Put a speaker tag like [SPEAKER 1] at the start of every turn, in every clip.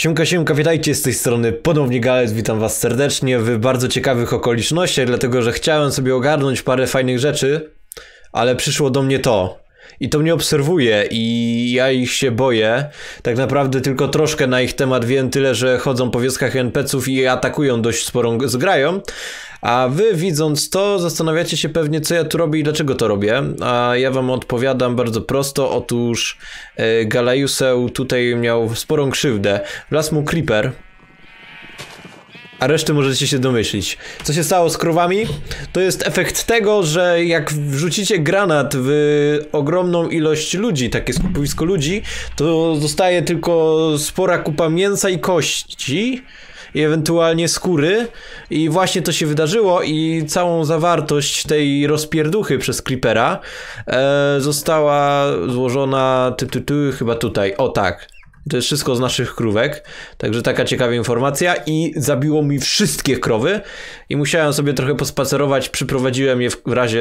[SPEAKER 1] Siemka, siemka, witajcie z tej strony ponownie Gales, witam was serdecznie w bardzo ciekawych okolicznościach, dlatego że chciałem sobie ogarnąć parę fajnych rzeczy, ale przyszło do mnie to. I to mnie obserwuje i ja ich się boję. Tak naprawdę tylko troszkę na ich temat wiem, tyle że chodzą po wioskach NPC-ów i atakują dość sporą zgrają. A wy widząc to, zastanawiacie się pewnie, co ja tu robię i dlaczego to robię. A ja wam odpowiadam bardzo prosto. Otóż e, Galaiuseł tutaj miał sporą krzywdę. Wlazł mu Creeper, a reszty możecie się domyślić. Co się stało z krowami? To jest efekt tego, że jak wrzucicie granat w ogromną ilość ludzi, takie skupisko ludzi, to zostaje tylko spora kupa mięsa i kości i ewentualnie skóry. I właśnie to się wydarzyło i całą zawartość tej rozpierduchy przez Creepera e, została złożona ty, ty, ty, chyba tutaj, o tak to jest wszystko z naszych krówek, także taka ciekawa informacja. I zabiło mi wszystkie krowy. I musiałem sobie trochę pospacerować, przyprowadziłem je w razie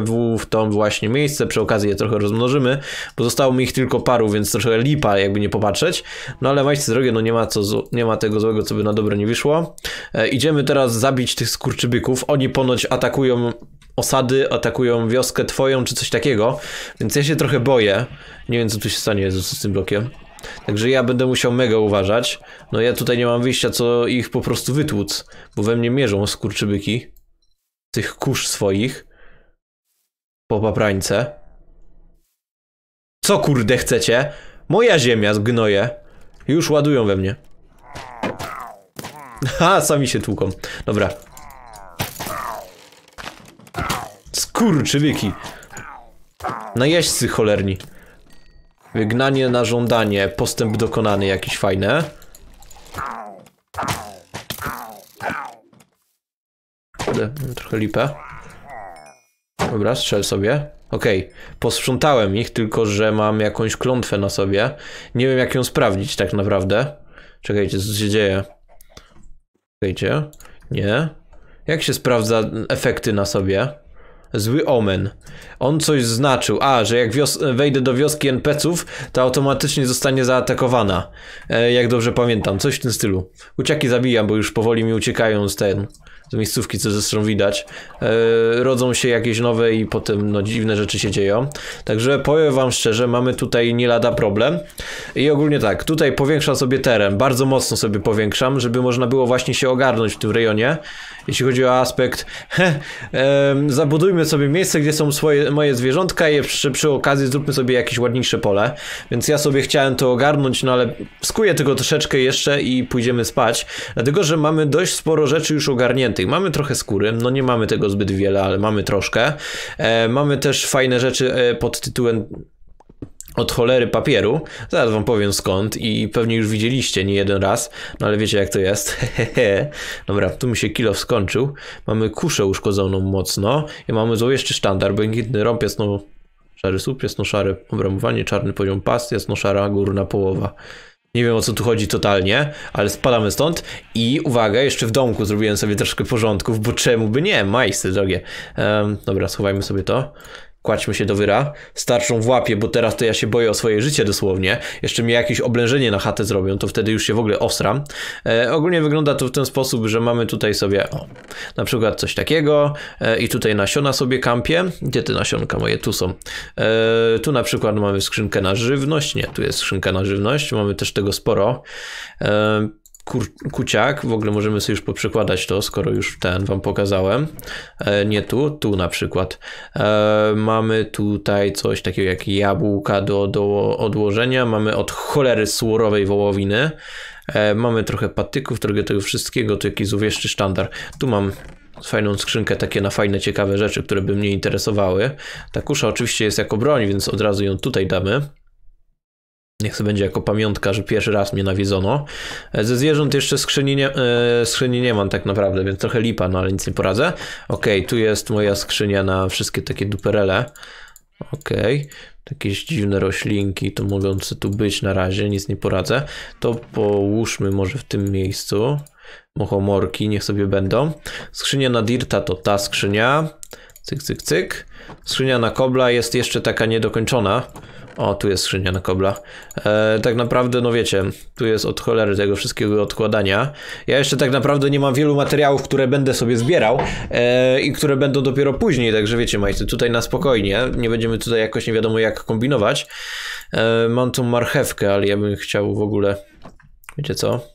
[SPEAKER 1] w, w to właśnie miejsce, przy okazji je trochę rozmnożymy, bo zostało mi ich tylko paru, więc trochę lipa jakby nie popatrzeć, no ale majscy drogie, no nie ma, co, nie ma tego złego, co by na dobre nie wyszło. E, idziemy teraz zabić tych skurczybyków, oni ponoć atakują osady, atakują wioskę twoją, czy coś takiego, więc ja się trochę boję, nie wiem co tu się stanie Jezus, z tym blokiem. Także ja będę musiał mega uważać. No ja tutaj nie mam wyjścia, co ich po prostu wytłuc, bo we mnie mierzą skurczybyki. Tych kurz swoich. Po paprańce. Co kurde chcecie? Moja ziemia zgnoje. Już ładują we mnie. Ha, sami się tłuką. Dobra. Skurczybyki. Najeźdźcy cholerni. Wygnanie na żądanie, postęp dokonany jakiś. Kurde, trochę lipę. Dobra, strzel sobie. Okej, okay. posprzątałem ich, tylko że mam jakąś klątwę na sobie. Nie wiem jak ją sprawdzić tak naprawdę. Czekajcie, co się dzieje? Czekajcie. Nie. Jak się sprawdza efekty na sobie? Zły omen. On coś znaczył. A, że jak wejdę do wioski NPC-ów, to automatycznie zostanie zaatakowana. E, jak dobrze pamiętam. Coś w tym stylu. Uciaki zabijam, bo już powoli mi uciekają z ten z miejscówki, co zresztą widać, e, rodzą się jakieś nowe i potem no, dziwne rzeczy się dzieją. Także powiem wam szczerze, mamy tutaj nie lada problem. I ogólnie tak, tutaj powiększam sobie teren, bardzo mocno sobie powiększam, żeby można było właśnie się ogarnąć w tym rejonie. Jeśli chodzi o aspekt, he, e, zabudujmy sobie miejsce, gdzie są swoje, moje zwierzątka i przy, przy okazji zróbmy sobie jakieś ładniejsze pole. Więc ja sobie chciałem to ogarnąć, no ale skuję tego troszeczkę jeszcze i pójdziemy spać. Dlatego, że mamy dość sporo rzeczy już ogarniętych Mamy trochę skóry, no nie mamy tego zbyt wiele, ale mamy troszkę. E, mamy też fajne rzeczy e, pod tytułem od cholery papieru. Zaraz wam powiem skąd i pewnie już widzieliście nie jeden raz, no ale wiecie jak to jest. Dobra, tu mi się kilo skończył. Mamy kuszę uszkodzoną mocno i mamy zło jeszcze sztandar, błękitny rąb jasno szary słup, jasno-szare obramowanie, czarny poziom pas, jasno-szara górna połowa. Nie wiem o co tu chodzi totalnie, ale spadamy stąd i uwaga, jeszcze w domku zrobiłem sobie troszkę porządków, bo czemu by nie, majsty drogie. Um, dobra, schowajmy sobie to. Kładźmy się do wyra, starszą w łapie, bo teraz to ja się boję o swoje życie dosłownie. Jeszcze mi jakieś oblężenie na chatę zrobią, to wtedy już się w ogóle osram. E, ogólnie wygląda to w ten sposób, że mamy tutaj sobie o, na przykład coś takiego e, i tutaj nasiona sobie kampię. Gdzie te nasionka moje? Tu są. E, tu na przykład mamy skrzynkę na żywność. Nie, tu jest skrzynka na żywność. Mamy też tego sporo. E, kur, kuciak, w ogóle możemy sobie już poprzekładać to, skoro już ten wam pokazałem. E, nie tu, tu na przykład. E, mamy tutaj coś takiego jak jabłka do, do odłożenia, mamy od cholery słorowej wołowiny, e, mamy trochę patyków, trochę tego wszystkiego, to jakiś złowieszczy sztandar. Tu mam fajną skrzynkę takie na fajne, ciekawe rzeczy, które by mnie interesowały. Ta kusza oczywiście jest jako broń, więc od razu ją tutaj damy. Niech to będzie jako pamiątka, że pierwszy raz mnie nawiedzono. E, ze zwierząt jeszcze skrzyni nie, e, skrzyni nie mam tak naprawdę, więc trochę lipa, no ale nic nie poradzę. Ok, tu jest moja skrzynia na wszystkie takie duperele. Ok, jakieś dziwne roślinki, to mogące tu być na razie, nic nie poradzę. To połóżmy może w tym miejscu. Mochomorki, niech sobie będą. Skrzynia na Dirta to ta skrzynia. Cyk, cyk, cyk. Skrzynia na Kobla jest jeszcze taka niedokończona. O, tu jest skrzynia na kobla. E, tak naprawdę, no wiecie, tu jest od cholery tego wszystkiego odkładania. Ja jeszcze tak naprawdę nie mam wielu materiałów, które będę sobie zbierał e, i które będą dopiero później, także wiecie, majty, tutaj na spokojnie. Nie będziemy tutaj jakoś nie wiadomo jak kombinować. E, mam tą marchewkę, ale ja bym chciał w ogóle, wiecie co?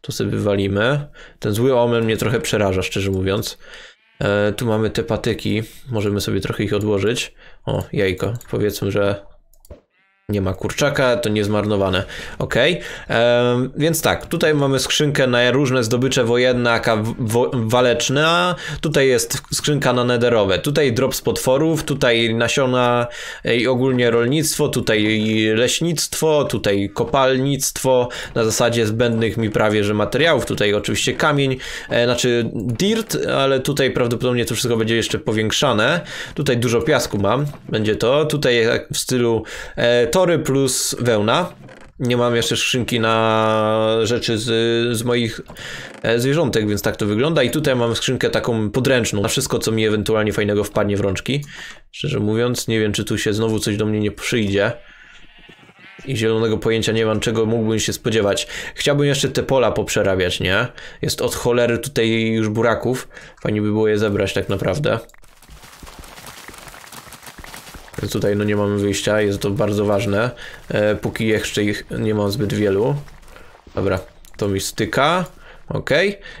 [SPEAKER 1] Tu sobie wywalimy. Ten zły omen mnie trochę przeraża, szczerze mówiąc. E, tu mamy te patyki, możemy sobie trochę ich odłożyć. O, jajko. Powiedzmy, że nie ma kurczaka, to niezmarnowane. Ok, ehm, więc tak, tutaj mamy skrzynkę na różne zdobycze wojenne, aka wo tutaj jest skrzynka na nederowe. Tutaj drop z potworów, tutaj nasiona i ogólnie rolnictwo, tutaj leśnictwo, tutaj kopalnictwo, na zasadzie zbędnych mi prawie, że materiałów. Tutaj oczywiście kamień, e, znaczy dirt, ale tutaj prawdopodobnie to wszystko będzie jeszcze powiększane. Tutaj dużo piasku mam, będzie to. Tutaj w stylu e, tory plus wełna. Nie mam jeszcze skrzynki na rzeczy z, z moich e, zwierzątek, więc tak to wygląda. I tutaj mam skrzynkę taką podręczną na wszystko, co mi ewentualnie fajnego wpadnie w rączki. Szczerze mówiąc, nie wiem, czy tu się znowu coś do mnie nie przyjdzie. I zielonego pojęcia nie mam, czego mógłbym się spodziewać. Chciałbym jeszcze te pola poprzerabiać, nie? Jest od cholery tutaj już buraków. Fajnie by było je zebrać tak naprawdę. Tutaj no nie mamy wyjścia, jest to bardzo ważne. E, póki jeszcze ich nie mam zbyt wielu. Dobra, to mi styka. Ok,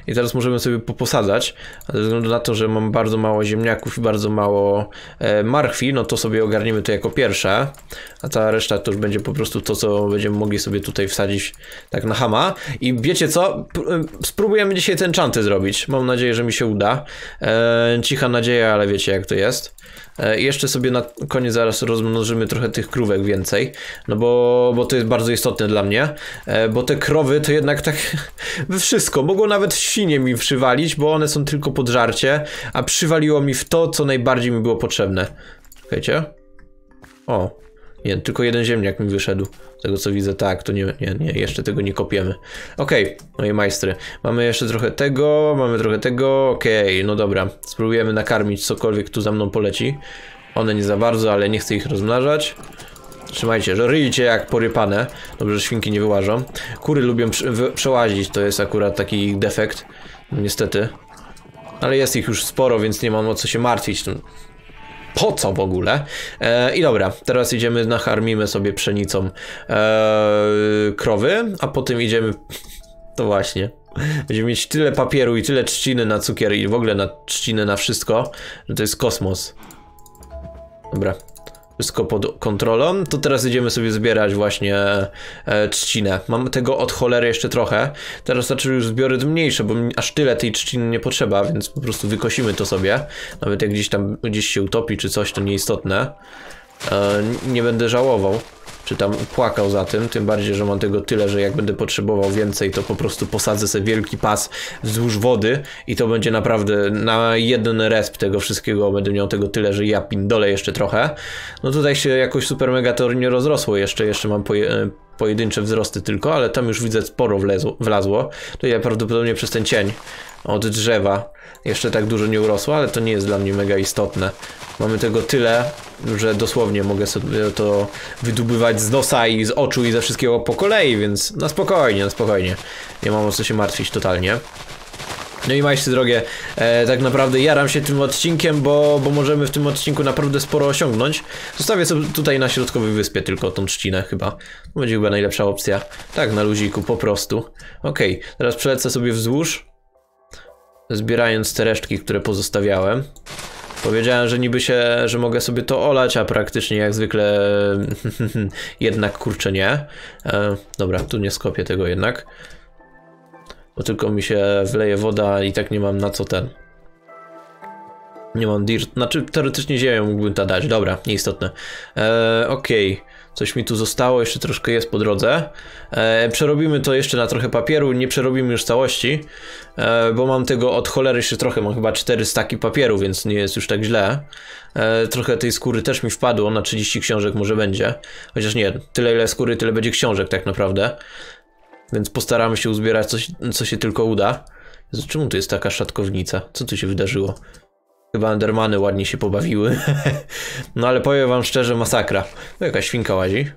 [SPEAKER 1] i teraz możemy sobie poposadzać. Ze względu na to, że mam bardzo mało ziemniaków i bardzo mało e, marchwi, no to sobie ogarniemy to jako pierwsze. A cała reszta to już będzie po prostu to, co będziemy mogli sobie tutaj wsadzić tak na hama. I wiecie co? P e, spróbujemy dzisiaj ten czanty zrobić. Mam nadzieję, że mi się uda. E, cicha nadzieja, ale wiecie jak to jest. E, jeszcze sobie na koniec zaraz rozmnożymy trochę tych krówek więcej, no bo, bo to jest bardzo istotne dla mnie, e, bo te krowy to jednak tak we wszystko, mogło nawet świnie mi przywalić, bo one są tylko pod żarcie, a przywaliło mi w to, co najbardziej mi było potrzebne. Czekajcie. O, nie, tylko jeden ziemniak mi wyszedł. Z tego co widzę, tak, to nie, nie, nie, jeszcze tego nie kopiemy. Okej, okay, moje majstry. Mamy jeszcze trochę tego, mamy trochę tego, okej, okay, no dobra. Spróbujemy nakarmić cokolwiek tu za mną poleci. One nie za bardzo, ale nie chcę ich rozmnażać. Trzymajcie, że jak porypane. Dobrze, że świnki nie wyłażą. Kury lubią przełazić, to jest akurat taki defekt. niestety. Ale jest ich już sporo, więc nie mam o co się martwić po co w ogóle. E, I dobra, teraz idziemy, nakarmimy sobie pszenicą e, krowy, a potem idziemy, to właśnie, będziemy mieć tyle papieru i tyle trzciny na cukier i w ogóle na trzciny na wszystko, że to jest kosmos. Dobra, wszystko pod kontrolą, to teraz idziemy sobie zbierać właśnie e, trzcinę. Mam tego od cholery jeszcze trochę. Teraz znaczy już zbiory mniejsze, bo aż tyle tej trzciny nie potrzeba, więc po prostu wykosimy to sobie. Nawet jak gdzieś tam gdzieś się utopi czy coś, to nieistotne. E, nie będę żałował czy tam płakał za tym, tym bardziej, że mam tego tyle, że jak będę potrzebował więcej, to po prostu posadzę sobie wielki pas wzdłuż wody i to będzie naprawdę na jeden resp tego wszystkiego, będę miał tego tyle, że ja pindolę jeszcze trochę. No tutaj się jakoś super mega to nie rozrosło jeszcze, jeszcze mam poje, pojedyncze wzrosty tylko, ale tam już widzę sporo wlezło, wlazło. To ja prawdopodobnie przez ten cień od drzewa jeszcze tak dużo nie urosło, ale to nie jest dla mnie mega istotne. Mamy tego tyle, że dosłownie mogę sobie to wydubywać z nosa i z oczu i ze wszystkiego po kolei, więc na spokojnie, na spokojnie. Nie mam o co się martwić totalnie. No i majście drogie, e, tak naprawdę jaram się tym odcinkiem, bo, bo możemy w tym odcinku naprawdę sporo osiągnąć. Zostawię sobie tutaj na środkowej wyspie tylko tą trzcinę chyba. Będzie chyba najlepsza opcja. Tak, na luziku, po prostu. Okej, okay, teraz przelecę sobie wzdłuż, zbierając te resztki, które pozostawiałem. Powiedziałem, że niby się, że mogę sobie to olać, a praktycznie jak zwykle jednak kurczę nie. E, dobra, tu nie skopię tego jednak. Bo tylko mi się wleje woda i tak nie mam na co ten. Nie mam dirt, znaczy teoretycznie ziemię mógłbym to dać, dobra, nieistotne. E, Okej. Okay. Coś mi tu zostało, jeszcze troszkę jest po drodze. E, przerobimy to jeszcze na trochę papieru, nie przerobimy już całości, e, bo mam tego od cholery jeszcze trochę, mam chyba 4 staki papieru, więc nie jest już tak źle. E, trochę tej skóry też mi wpadło, na 30 książek może będzie. Chociaż nie, tyle ile skóry, tyle będzie książek tak naprawdę. Więc postaramy się uzbierać coś, co się tylko uda. Jezu, czemu tu jest taka szatkownica? Co tu się wydarzyło? Chyba Endermany ładnie się pobawiły. no ale powiem wam szczerze, masakra. O, jakaś świnka łazi.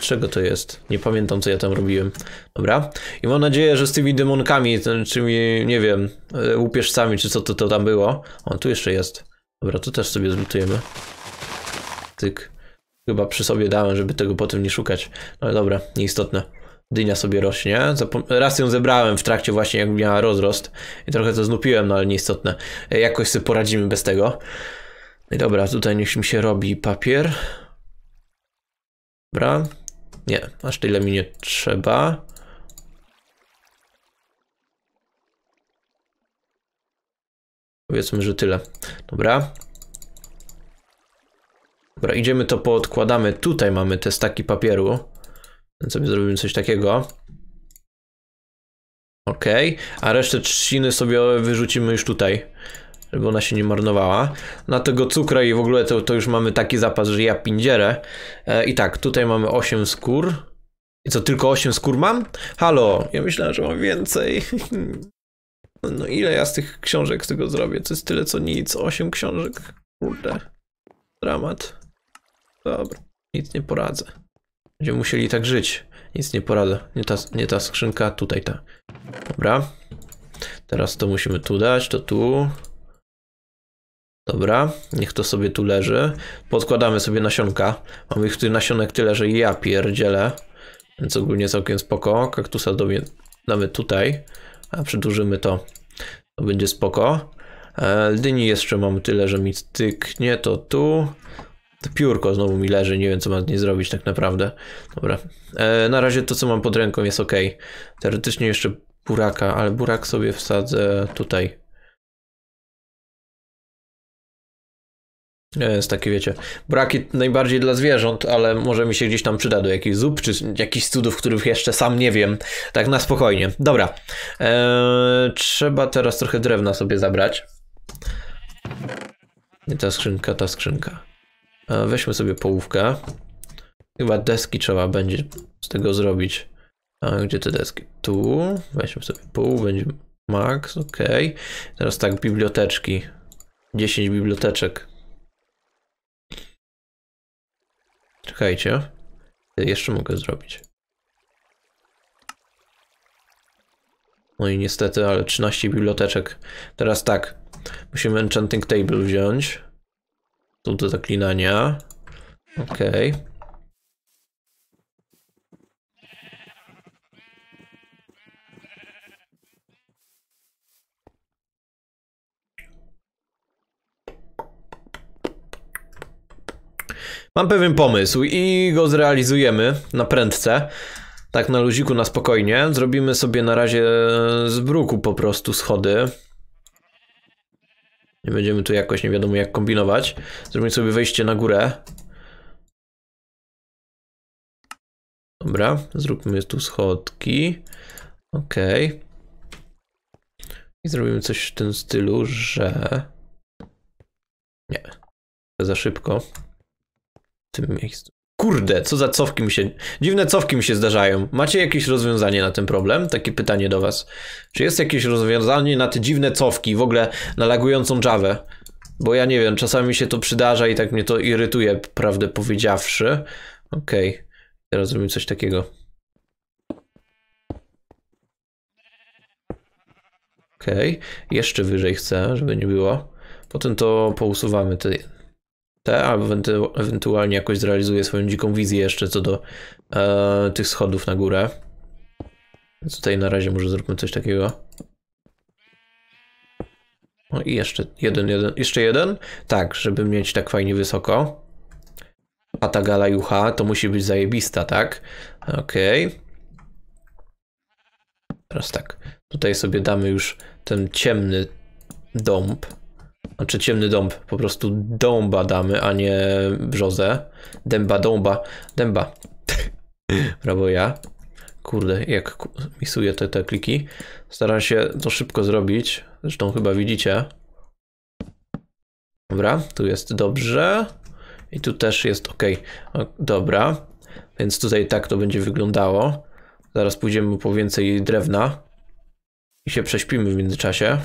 [SPEAKER 1] Czego to jest? Nie pamiętam, co ja tam robiłem. Dobra. I mam nadzieję, że z tymi demonkami, czymi, nie wiem, e, łupieżcami, czy co to, to tam było. O, tu jeszcze jest. Dobra, tu też sobie zlutujemy. Tyk. Chyba przy sobie dałem, żeby tego potem nie szukać. No ale dobra, nieistotne. Dynia sobie rośnie. Raz ją zebrałem w trakcie właśnie, jak miała rozrost. I trochę to znupiłem, no ale nieistotne. E, jakoś sobie poradzimy bez tego. Dobra, tutaj niech mi się robi papier. Dobra. Nie, aż tyle mi nie trzeba. Powiedzmy, że tyle. Dobra. Dobra, idziemy to poodkładamy. Tutaj mamy te staki papieru. Sobie zrobimy coś takiego. Ok, a resztę trzciny sobie wyrzucimy już tutaj, żeby ona się nie marnowała. Na tego cukra i w ogóle to, to już mamy taki zapas, że ja pindzierę. E, I tak, tutaj mamy 8 skór. I co, tylko 8 skór mam? Halo, ja myślałem, że mam więcej. No ile ja z tych książek z tego zrobię? To jest tyle co nic, 8 książek. Kurde. Dramat. Dobra, nic nie poradzę. Będziemy musieli tak żyć. Nic nie poradzę. Nie ta, nie ta skrzynka, tutaj ta. Dobra. Teraz to musimy tu dać, to tu. Dobra, niech to sobie tu leży. Podkładamy sobie nasionka. Mamy ich tu nasionek tyle, że ja pierdzielę. Więc ogólnie całkiem spoko. Kaktusa dobie damy tutaj. A przedłużymy to. To będzie spoko. E, dyni jeszcze mamy tyle, że mi styknie to tu. To piórko znowu mi leży, nie wiem co mam nie zrobić tak naprawdę. Dobra. E, na razie to co mam pod ręką jest ok. Teoretycznie jeszcze buraka, ale burak sobie wsadzę tutaj. Jest takie, wiecie, buraki najbardziej dla zwierząt, ale może mi się gdzieś tam przyda do jakichś zup, czy jakichś cudów, których jeszcze sam nie wiem. Tak na spokojnie. Dobra. Eee, trzeba teraz trochę drewna sobie zabrać. Nie ta skrzynka, ta skrzynka. E, weźmy sobie połówkę. Chyba deski trzeba będzie z tego zrobić. A gdzie te deski? Tu. Weźmy sobie pół, będzie max, ok. Teraz tak, biblioteczki. 10 biblioteczek. Czekajcie. Jeszcze mogę zrobić. No i niestety, ale 13 biblioteczek. Teraz tak. Musimy enchanting table wziąć. Tu do zaklinania. Okej. Okay. Mam pewien pomysł i go zrealizujemy na prędce. Tak na luziku, na spokojnie. Zrobimy sobie na razie z bruku po prostu schody. Nie będziemy tu jakoś nie wiadomo jak kombinować. Zrobimy sobie wejście na górę. Dobra, zróbmy tu schodki. Ok. I zrobimy coś w tym stylu, że... Nie. Za szybko. W tym miejscu. Kurde, co za cofki mi się... Dziwne cofki mi się zdarzają. Macie jakieś rozwiązanie na ten problem? Takie pytanie do was. Czy jest jakieś rozwiązanie na te dziwne cofki, w ogóle na lagującą Javę? Bo ja nie wiem, czasami się to przydarza i tak mnie to irytuje, prawdę powiedziawszy. Okej, okay. teraz zrobimy coś takiego. Okej, okay. jeszcze wyżej chcę, żeby nie było. Potem to pousuwamy te te, albo ewentualnie jakoś zrealizuje swoją dziką wizję jeszcze co do e, tych schodów na górę. Więc tutaj na razie może zróbmy coś takiego. O i jeszcze jeden, jeden, jeszcze jeden? Tak, żeby mieć tak fajnie wysoko. A ta gala jucha to musi być zajebista, tak? Okej. Okay. Teraz tak. Tutaj sobie damy już ten ciemny dąb. Znaczy ciemny dąb, po prostu dąba damy, a nie brzozę. Dęba, dąba, dęba. Brawo ja. Kurde, jak misuję te, te kliki. Staram się to szybko zrobić. Zresztą chyba widzicie. Dobra, tu jest dobrze. I tu też jest ok. Dobra, więc tutaj tak to będzie wyglądało. Zaraz pójdziemy po więcej drewna. I się prześpimy w międzyczasie.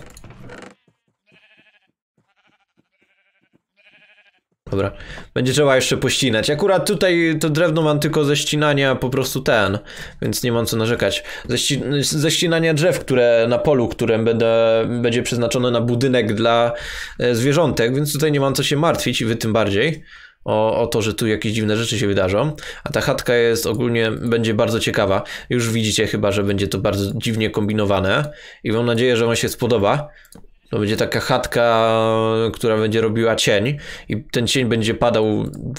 [SPEAKER 1] Dobra, będzie trzeba jeszcze pościnać. Akurat tutaj to drewno mam tylko ze ścinania po prostu ten, więc nie mam co narzekać. Ze, ści ze ścinania drzew, które na polu, które będę, będzie przeznaczone na budynek dla e, zwierzątek, więc tutaj nie mam co się martwić i wy tym bardziej. O, o to, że tu jakieś dziwne rzeczy się wydarzą. A ta chatka jest ogólnie, będzie bardzo ciekawa. Już widzicie chyba, że będzie to bardzo dziwnie kombinowane i mam nadzieję, że wam się spodoba. To będzie taka chatka, która będzie robiła cień i ten cień będzie padał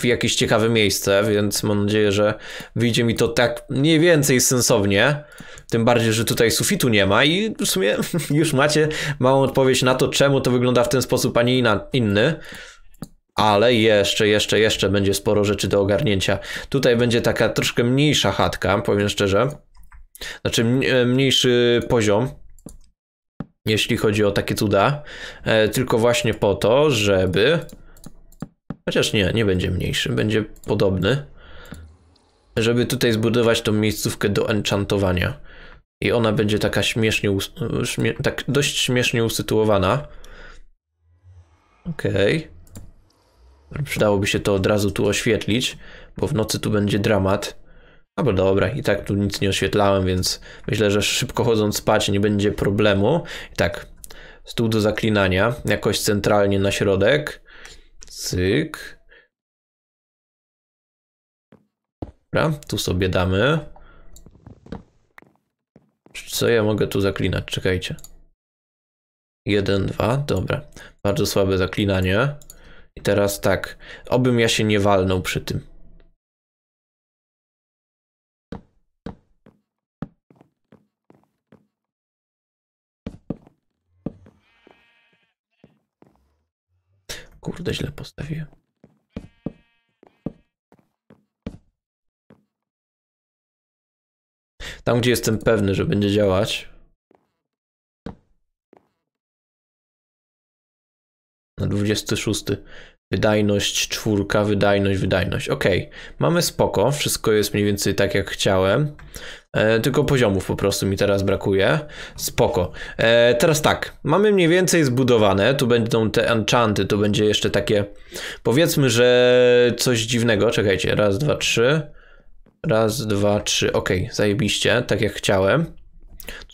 [SPEAKER 1] w jakieś ciekawe miejsce, więc mam nadzieję, że wyjdzie mi to tak mniej więcej sensownie. Tym bardziej, że tutaj sufitu nie ma i w sumie już macie małą odpowiedź na to, czemu to wygląda w ten sposób, a nie inny. Ale jeszcze, jeszcze, jeszcze będzie sporo rzeczy do ogarnięcia. Tutaj będzie taka troszkę mniejsza chatka, powiem szczerze. Znaczy mniejszy poziom jeśli chodzi o takie cuda, e, tylko właśnie po to, żeby. Chociaż nie, nie będzie mniejszy, będzie podobny. Żeby tutaj zbudować tą miejscówkę do enchantowania. I ona będzie taka śmiesznie, śmie tak dość śmiesznie usytuowana. Okej. Okay. Przydałoby się to od razu tu oświetlić, bo w nocy tu będzie dramat. No bo dobra, i tak tu nic nie oświetlałem, więc myślę, że szybko chodząc spać nie będzie problemu. I tak, stół do zaklinania, jakoś centralnie na środek. Cyk. Dobra, tu sobie damy. Co ja mogę tu zaklinać? Czekajcie. Jeden, dwa, dobra. Bardzo słabe zaklinanie. I teraz tak, obym ja się nie walnął przy tym. Kurde, źle postawiłem. Tam, gdzie jestem pewny, że będzie działać. Na 26. Wydajność, czwórka, wydajność, wydajność. Ok, mamy spoko, wszystko jest mniej więcej tak jak chciałem. E, tylko poziomów po prostu mi teraz brakuje. Spoko. E, teraz tak, mamy mniej więcej zbudowane, tu będą te enchanty, tu będzie jeszcze takie, powiedzmy, że coś dziwnego. Czekajcie, raz, dwa, trzy. Raz, dwa, trzy. Ok, zajebiście, tak jak chciałem.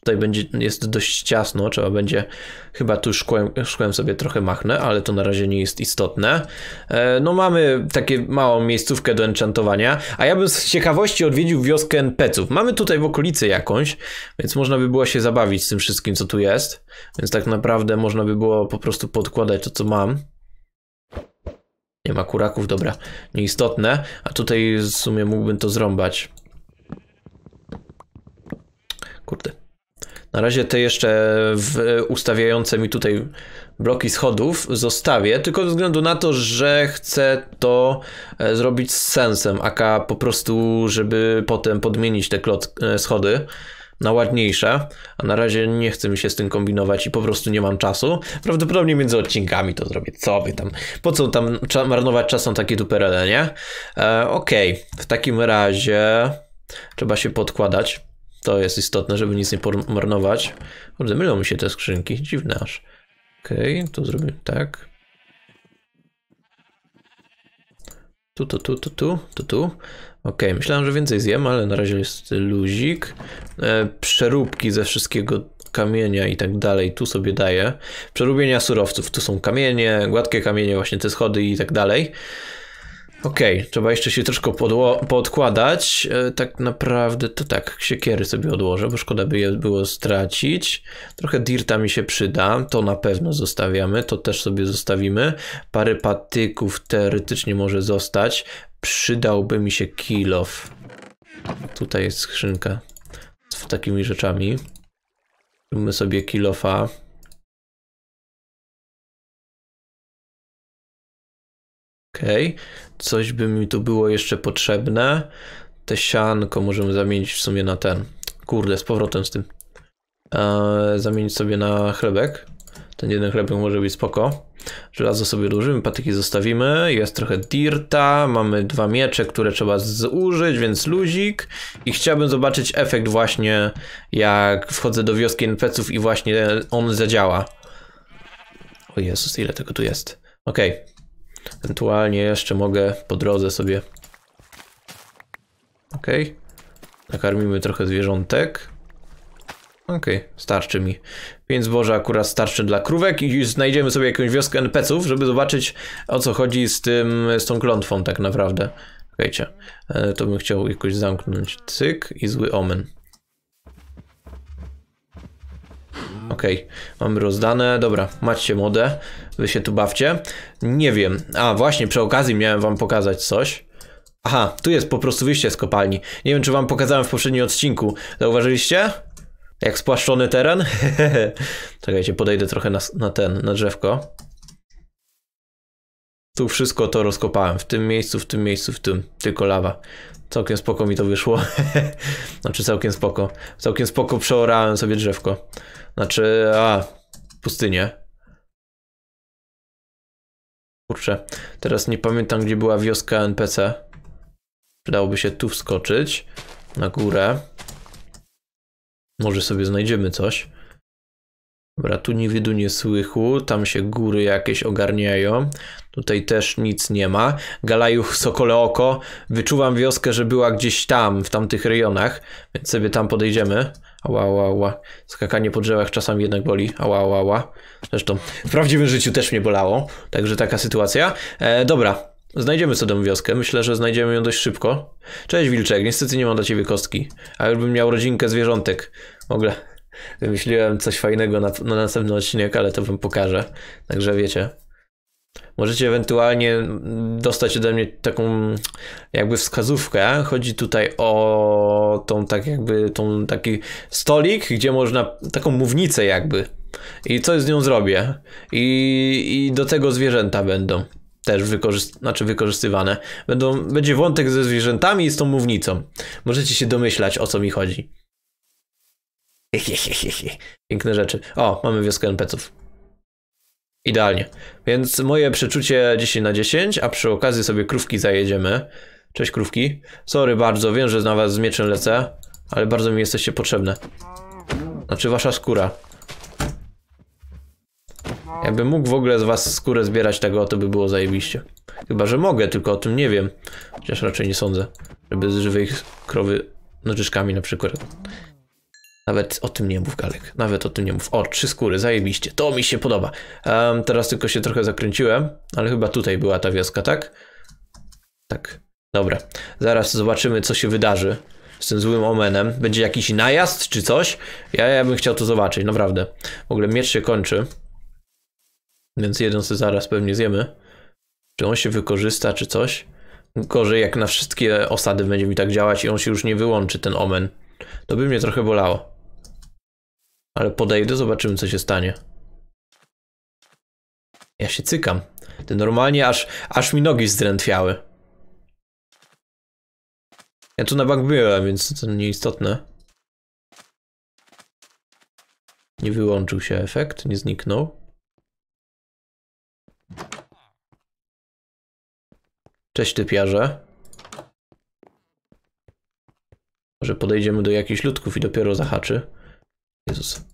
[SPEAKER 1] Tutaj będzie, jest dość ciasno, trzeba będzie, chyba tu szkłem, szkłem sobie trochę machnę, ale to na razie nie jest istotne. E, no mamy takie małą miejscówkę do enchantowania, a ja bym z ciekawości odwiedził wioskę NPC-ów. Mamy tutaj w okolicy jakąś, więc można by było się zabawić z tym wszystkim, co tu jest. Więc tak naprawdę można by było po prostu podkładać to, co mam. Nie ma kuraków, dobra, nieistotne. A tutaj w sumie mógłbym to zrąbać. Kurde. Na razie te jeszcze ustawiające mi tutaj bloki schodów zostawię, tylko ze względu na to, że chcę to e, zrobić z sensem, aka po prostu, żeby potem podmienić te e, schody na ładniejsze, a na razie nie chcę mi się z tym kombinować i po prostu nie mam czasu. Prawdopodobnie między odcinkami to zrobię. Co by tam, po co tam marnować czas na takie duperele, nie? E, Okej, okay. w takim razie trzeba się podkładać. To jest istotne, żeby nic nie marnować. Kurde, mylą mi się te skrzynki. Dziwne aż. Okej, okay, to zrobimy tak. Tu, tu, tu, tu, tu, tu, tu. Ok, myślałem, że więcej zjem, ale na razie jest luzik. E, przeróbki ze wszystkiego kamienia i tak dalej, tu sobie daję. Przerobienia surowców, tu są kamienie, gładkie kamienie, właśnie te schody i tak dalej. Okej, okay, trzeba jeszcze się troszkę podkładać. E, tak naprawdę to tak, siekiery sobie odłożę, bo szkoda by je było stracić. Trochę dirta mi się przyda, to na pewno zostawiamy, to też sobie zostawimy. Parę patyków teoretycznie może zostać. Przydałby mi się kilof. Tutaj jest skrzynka z takimi rzeczami. Zróbmy sobie kilofa. Okej, okay. coś by mi tu było jeszcze potrzebne. Te sianko możemy zamienić w sumie na ten. Kurde, z powrotem z tym. Eee, zamienić sobie na chlebek. Ten jeden chlebek może być spoko. Żelazo sobie odłożymy, patyki zostawimy. Jest trochę dirta, mamy dwa miecze, które trzeba zużyć, więc luzik. I chciałbym zobaczyć efekt właśnie, jak wchodzę do wioski NPC-ów i właśnie on zadziała. O Jezus, ile tego tu jest. Okej. Okay. Ewentualnie jeszcze mogę po drodze sobie. Okay. Nakarmimy trochę zwierzątek. Okay, starczy mi. Pięć zboża akurat starczy dla krówek i znajdziemy sobie jakąś wioskę NPC-ów, żeby zobaczyć o co chodzi z tym, z tą klątwą tak naprawdę. Wiecie, e, to bym chciał jakoś zamknąć. Cyk i zły omen. Okej, okay. mamy rozdane. Dobra, macie modę. Wy się tu bawcie. Nie wiem. A, właśnie, przy okazji miałem wam pokazać coś. Aha, tu jest po prostu wyjście z kopalni. Nie wiem, czy wam pokazałem w poprzednim odcinku. Zauważyliście? Jak spłaszczony teren? Czekajcie, podejdę trochę na, na ten, na drzewko. Tu wszystko to rozkopałem. W tym miejscu, w tym miejscu, w tym. Tylko lawa. Całkiem spoko mi to wyszło. znaczy całkiem spoko. Całkiem spoko przeorałem sobie drzewko. Znaczy, a, pustynię. Kurczę, teraz nie pamiętam gdzie była wioska NPC. Przydałoby się tu wskoczyć. Na górę. Może sobie znajdziemy coś. Dobra, tu nie widu, nie słychu, tam się góry jakieś ogarniają. Tutaj też nic nie ma. Galajuch, Sokole Oko. Wyczuwam wioskę, że była gdzieś tam, w tamtych rejonach, więc sobie tam podejdziemy. Ała, ała, ała. Skakanie po drzewach czasami jednak boli. Ała, ała, ała. Zresztą w prawdziwym życiu też mnie bolało, także taka sytuacja. E, dobra, znajdziemy sobie tę wioskę. Myślę, że znajdziemy ją dość szybko. Cześć Wilczek, niestety nie mam dla ciebie kostki. A już bym miał rodzinkę zwierzątek. W ogóle wymyśliłem coś fajnego na, na następny odcinek, ale to wam pokażę. Także wiecie, Możecie ewentualnie dostać ode mnie taką jakby wskazówkę. Chodzi tutaj o tą tak jakby tą taki stolik, gdzie można taką mównicę jakby. I coś z nią zrobię. I, i do tego zwierzęta będą też wykorzyst znaczy wykorzystywane. Będą, będzie wątek ze zwierzętami i z tą mównicą. Możecie się domyślać o co mi chodzi. Piękne rzeczy. O, mamy wioskę NPC-ów. Idealnie. Więc moje przeczucie 10 na 10, a przy okazji sobie krówki zajedziemy. Cześć krówki. Sorry bardzo, wiem, że na was z mieczem lecę, ale bardzo mi jesteście potrzebne. Znaczy wasza skóra. Jakbym mógł w ogóle z was skórę zbierać tego, to by było zajebiście. Chyba, że mogę, tylko o tym nie wiem. Chociaż raczej nie sądzę. Żeby z żywej krowy nożyczkami na przykład. Nawet o tym nie mów, Galek. Nawet o tym nie mów. O, trzy skóry, zajebiście. To mi się podoba. Um, teraz tylko się trochę zakręciłem, ale chyba tutaj była ta wioska, tak? Tak. Dobra. Zaraz zobaczymy, co się wydarzy z tym złym omenem. Będzie jakiś najazd czy coś? Ja, ja bym chciał to zobaczyć, naprawdę. W ogóle miecz się kończy. Więc jeden sobie zaraz pewnie zjemy. Czy on się wykorzysta, czy coś? Gorzej jak na wszystkie osady będzie mi tak działać i on się już nie wyłączy, ten omen. To by mnie trochę bolało. Ale podejdę, zobaczymy co się stanie. Ja się cykam. To normalnie aż, aż mi nogi zdrętwiały. Ja tu na bank byłem, więc to nieistotne. Nie wyłączył się efekt, nie zniknął. Cześć typiarze. Może podejdziemy do jakichś ludków i dopiero zahaczy. Jezus.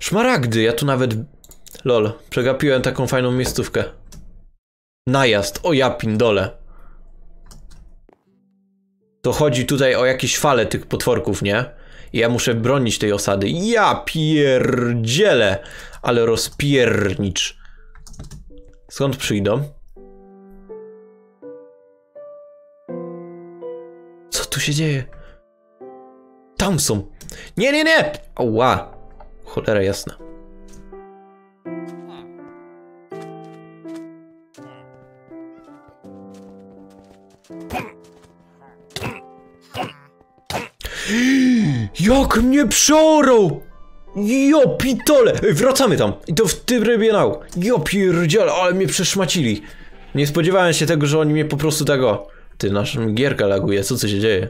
[SPEAKER 1] Szmaragdy, ja tu nawet... Lol, przegapiłem taką fajną miejscówkę. Najazd, o ja pindole. To chodzi tutaj o jakieś fale tych potworków, nie? I ja muszę bronić tej osady. Ja pierdzielę! Ale rozpiernicz. Skąd przyjdą? Co tu się dzieje? Tam są. Nie, nie, nie! Ała. Cholera jasna. Jak mnie przeorał! Jo pitole! Wracamy tam! I to w tym rybionał! Jo pierdziele, ale mnie przeszmacili! Nie spodziewałem się tego, że oni mnie po prostu tego... Ty, nasza gierka laguje, co co się dzieje?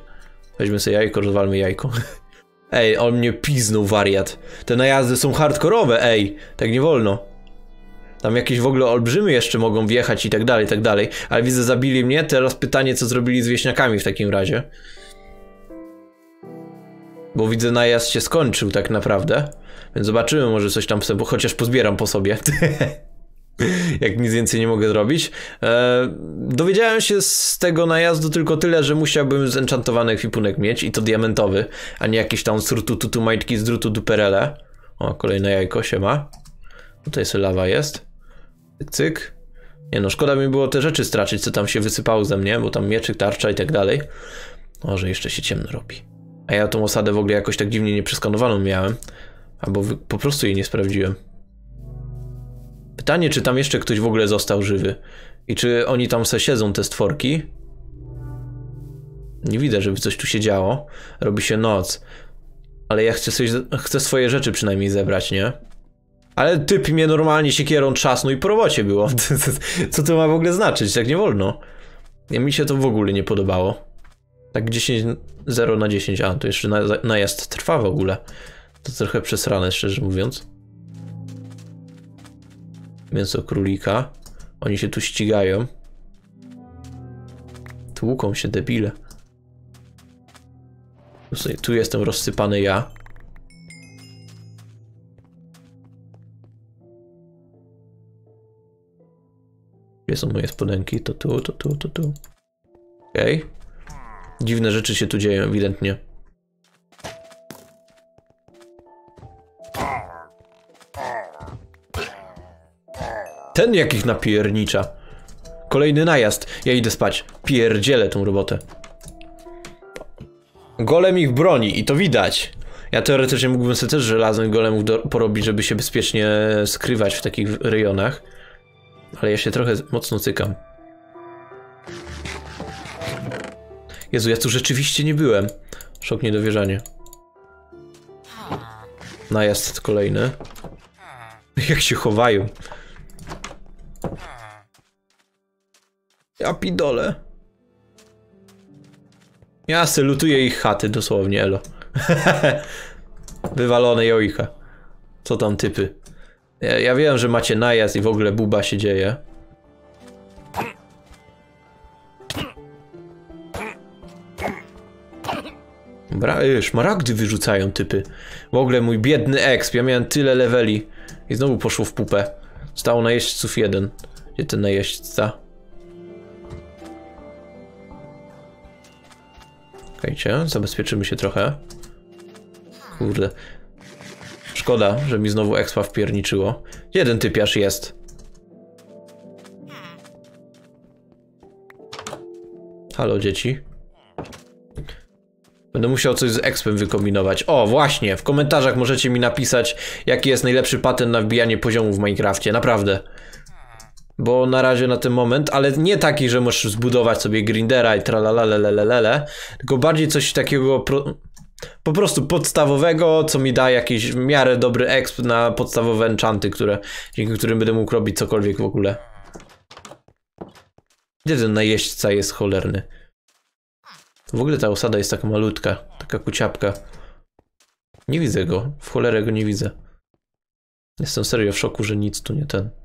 [SPEAKER 1] Weźmy sobie jajko, rozwalmy jajko. Ej, on mnie piznął, wariat. Te najazdy są hardkorowe, ej. Tak nie wolno. Tam jakieś w ogóle olbrzymy jeszcze mogą wjechać i tak dalej, i tak dalej. Ale widzę, zabili mnie. Teraz pytanie, co zrobili z wieśniakami w takim razie. Bo widzę, najazd się skończył tak naprawdę. Więc zobaczymy, może coś tam sobie, chociaż pozbieram po sobie. Jak nic więcej nie mogę zrobić. E, dowiedziałem się z tego najazdu tylko tyle, że musiałbym zenchantowany ekwipunek mieć i to diamentowy, a nie jakieś tam surtututu majtki z drutu duperele. O, kolejne jajko się ma. Tutaj sobie lawa jest. Cyk, cyk. Nie no, szkoda mi było te rzeczy stracić, co tam się wysypało ze mnie, bo tam mieczyk, tarcza i tak dalej. Może jeszcze się ciemno robi. A ja tą osadę w ogóle jakoś tak dziwnie nieprzeskanowaną miałem. Albo po prostu jej nie sprawdziłem. Pytanie, czy tam jeszcze ktoś w ogóle został żywy. I czy oni tam se siedzą, te stworki? Nie widzę, żeby coś tu się działo. Robi się noc. Ale ja chcę, coś, chcę swoje rzeczy przynajmniej zebrać, nie? Ale typ mnie normalnie siekierą trzasnął i po robocie było. Co to ma w ogóle znaczyć? Tak nie wolno. Ja mi się to w ogóle nie podobało. Tak 10, 0 na 10. A, to jeszcze najazd trwa w ogóle. To trochę przesrane, szczerze mówiąc. Mięso królika. Oni się tu ścigają. Tłuką się debile. Tu, jestem rozsypany ja. Gdzie są moje spodenki? To tu, to tu, to tu. Okej. Okay. Dziwne rzeczy się tu dzieją, ewidentnie. Ten jakich napiernicza. Kolejny najazd. Ja idę spać. Pierdzielę tą robotę. Golem ich broni i to widać. Ja teoretycznie mógłbym sobie też żelaznych golemów porobić, żeby się bezpiecznie skrywać w takich rejonach. Ale ja się trochę mocno cykam. Jezu, ja tu rzeczywiście nie byłem. Szok niedowierzanie. Najazd kolejny. Jak się chowają. Ja pidole. Ja lutuję ich chaty dosłownie, elo. Wywalone joicha. Co tam typy? Ja, ja wiem, że macie najazd i w ogóle buba się dzieje. Bra y, szmaragdy wyrzucają typy. W ogóle mój biedny exp, ja miałem tyle leveli i znowu poszło w pupę. Stało najeźdźców jeden. Gdzie ten najeźdźca? Okejcie, zabezpieczymy się trochę. Kurde. Szkoda, że mi znowu expa wpierniczyło. Jeden typiarz jest. Halo, dzieci. Będę musiał coś z expem wykombinować. O, właśnie, w komentarzach możecie mi napisać, jaki jest najlepszy patent na wbijanie poziomu w Minecrafcie, naprawdę. Bo na razie na ten moment, ale nie taki, że możesz zbudować sobie grindera i tralalalelelele, tylko bardziej coś takiego pro, po prostu podstawowego, co mi da jakiś w miarę dobry exp na podstawowe enchanty, które, dzięki którym będę mógł robić cokolwiek w ogóle. Gdzie ten najeźdźca jest cholerny? W ogóle ta osada jest taka malutka, taka kuciapka. Nie widzę go, w cholerę go nie widzę. Jestem serio w szoku, że nic tu nie ten...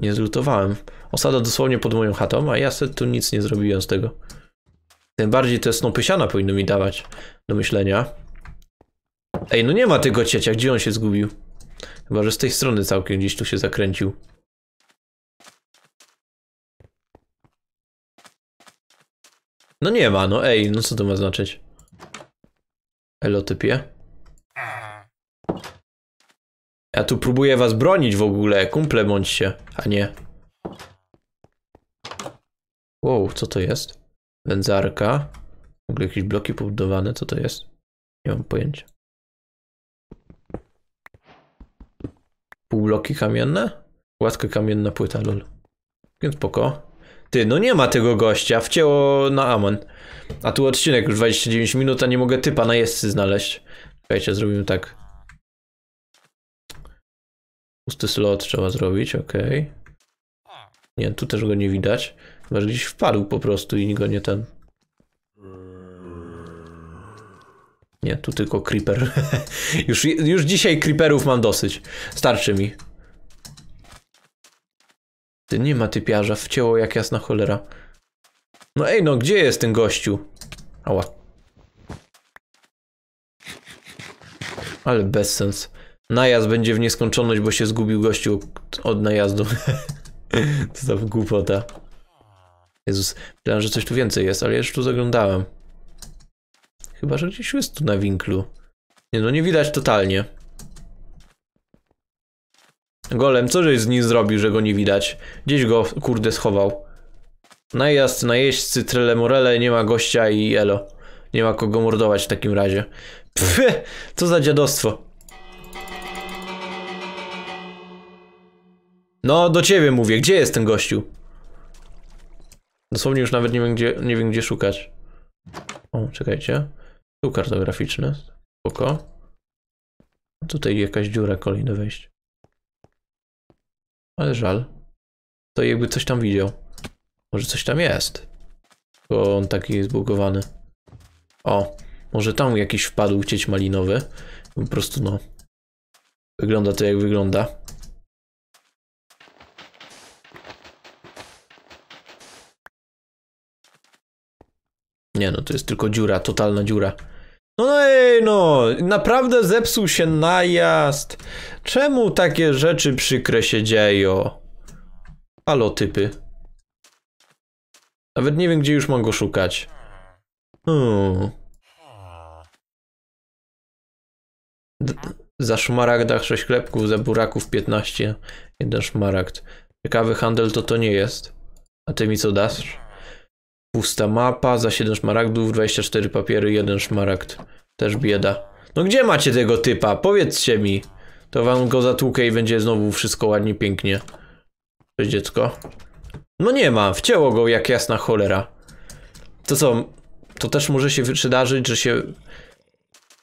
[SPEAKER 1] Nie zlutowałem. Osada dosłownie pod moją chatą, a ja sobie tu nic nie zrobiłem z tego. Tym bardziej te snopy siana powinny mi dawać do myślenia. Ej, no nie ma tego ciecia, gdzie on się zgubił? Chyba, że z tej strony całkiem gdzieś tu się zakręcił. No nie ma, no ej, no co to ma znaczyć? Elotypie? Ja tu próbuję was bronić w ogóle, kumple bądźcie, a nie. Wow, co to jest? Wędzarka. W ogóle jakieś bloki pobudowane, co to jest? Nie mam pojęcia. Półbloki kamienne? Łaska kamienna płyta, lol. Więc spoko. Ty, no nie ma tego gościa, wcięło na Amon. A tu odcinek już 29 minut, a nie mogę typa na jeźdźcy znaleźć. Czekajcie, zrobimy tak. Pusty slot trzeba zrobić, ok. Nie, tu też go nie widać. Chyba, że gdzieś wpadł po prostu i go nie ten. Nie, tu tylko creeper. już, już dzisiaj creeperów mam dosyć. Starczy mi. Ty nie ma typiarza, wcięło jak jasna cholera. No ej, no gdzie jest ten gościu? Ała. Ale bez sens. Najazd będzie w nieskończoność, bo się zgubił gościu od najazdu. Co za głupota. Jezus, myślałem, że coś tu więcej jest, ale już tu zaglądałem. Chyba, że gdzieś jest tu na winklu. Nie no, nie widać totalnie. Golem, co żeś z nim zrobił, że go nie widać? Gdzieś go, kurde, schował. Najazd, najeźdźcy, trele morele, nie ma gościa i elo. Nie ma kogo mordować w takim razie. Pfy, co za dziadostwo. No, do ciebie mówię, gdzie jest ten gościu? Dosłownie już nawet nie wiem gdzie, nie wiem gdzie szukać. O, czekajcie. Tu kartograficzne. Spoko. Tutaj jakaś dziura, kolejne wejście. Ale żal. To jakby coś tam widział. Może coś tam jest. Bo on taki jest zbugowany. O, może tam jakiś wpadł cieć malinowy. Po prostu no. Wygląda to jak wygląda. Nie no, to jest tylko dziura, totalna dziura. No, no ej, no, naprawdę zepsuł się najazd. Czemu takie rzeczy przykre się dzieją? Halo, typy. Nawet nie wiem, gdzie już mam go szukać. Hmm. Za szmaragdach 6 klepków, za buraków 15. Jeden szmaragd. Ciekawy handel to to nie jest. A ty mi co dasz? Pusta mapa, za 7 szmaragdów, 24 papiery, 1 szmaragd. Też bieda. No gdzie macie tego typa? Powiedzcie mi. To wam go zatłukę i będzie znowu wszystko ładnie, pięknie. Cześć dziecko. No nie ma, wcięło go jak jasna cholera. To co, to też może się przydarzyć, że się...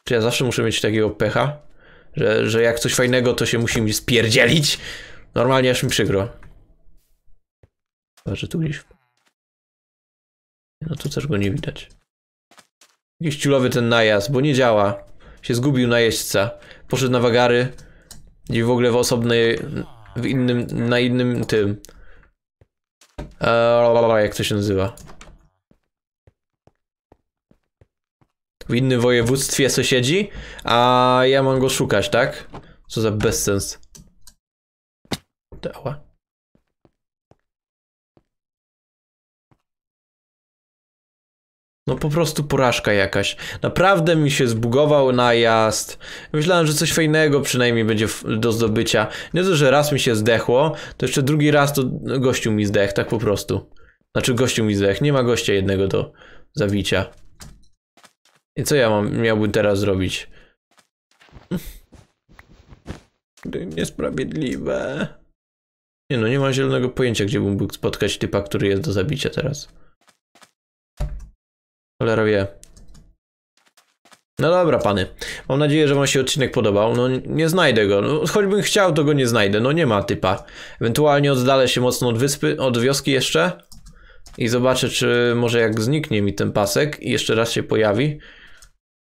[SPEAKER 1] Czy ja zawsze muszę mieć takiego pecha? Że, że jak coś fajnego, to się musi mi spierdzielić? Normalnie aż mi przykro. Chyba, tu gdzieś... No tu też go nie widać. Jakiś ciulowy ten najazd, bo nie działa. Się zgubił najeźdźca. Poszedł na wagary. I w ogóle w osobnej... W innym... Na innym tym... Eee, jak to się nazywa? W innym województwie sąsiedzi, a ja mam go szukać, tak? Co za bezsens. Dała. No po prostu porażka jakaś. Naprawdę mi się zbugował najazd. Myślałem, że coś fajnego przynajmniej będzie do zdobycia. Nie to, że raz mi się zdechło, to jeszcze drugi raz to gościu mi zdech, tak po prostu. Znaczy gościu mi zdech, nie ma gościa jednego do zabicia. I co ja mam, miałbym teraz zrobić? Niesprawiedliwe. Nie no, nie mam zielonego pojęcia, gdzie mógł spotkać typa, który jest do zabicia teraz. Cholera wie. No dobra, pany. Mam nadzieję, że wam się odcinek podobał. No nie znajdę go. No, choćbym chciał, to go nie znajdę. No nie ma typa. Ewentualnie oddalę się mocno od wyspy, od wioski jeszcze. I zobaczę, czy może jak zniknie mi ten pasek i jeszcze raz się pojawi.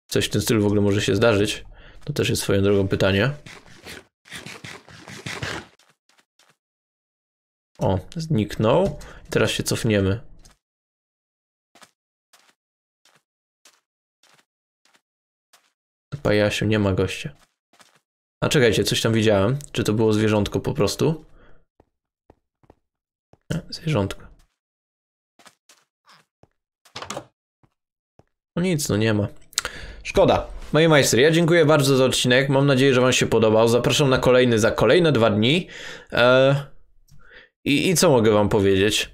[SPEAKER 1] Coś w tym stylu w ogóle może się zdarzyć. To też jest swoją drogą pytanie. O, zniknął. Teraz się cofniemy. Pajasiu, nie ma gościa. A czekajcie, coś tam widziałem. Czy to było zwierzątko po prostu? Nie, zwierzątko. No nic, no nie ma. Szkoda. Moi majstry, ja dziękuję bardzo za odcinek. Mam nadzieję, że Wam się podobał. Zapraszam na kolejny za kolejne dwa dni. Eee, i, I co mogę Wam powiedzieć?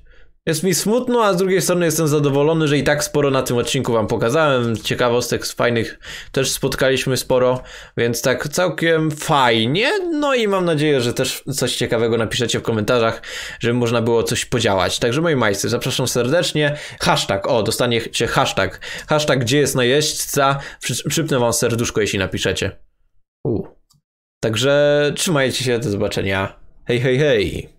[SPEAKER 1] Jest mi smutno, a z drugiej strony jestem zadowolony, że i tak sporo na tym odcinku wam pokazałem. Ciekawostek fajnych też spotkaliśmy sporo, więc tak całkiem fajnie. No i mam nadzieję, że też coś ciekawego napiszecie w komentarzach, żeby można było coś podziałać. Także moi majstry, zapraszam serdecznie. Hashtag, o, dostaniecie hashtag. Hashtag, gdzie jest najeźdźca. Przy, przypnę wam serduszko, jeśli napiszecie. U. Także trzymajcie się, do zobaczenia. Hej, hej, hej.